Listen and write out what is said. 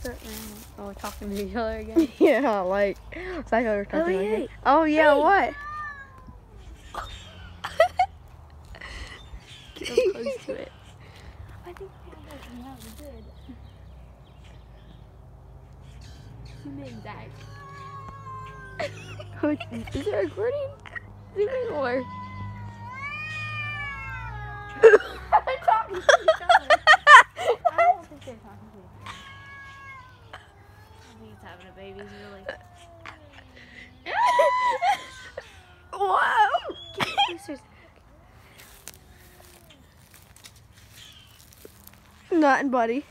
start rambling. Oh, talking to each other again. yeah, like, it's like we're talking like. Oh, oh, yeah, Hey. what? Get close to it. I think that was good. Zoom in, Zack. Is it recording? Zoom in more. They're talking to each other. I don't think they're talking to each other. I think he's having a baby, really. Whoa! Get. Nothing, buddy.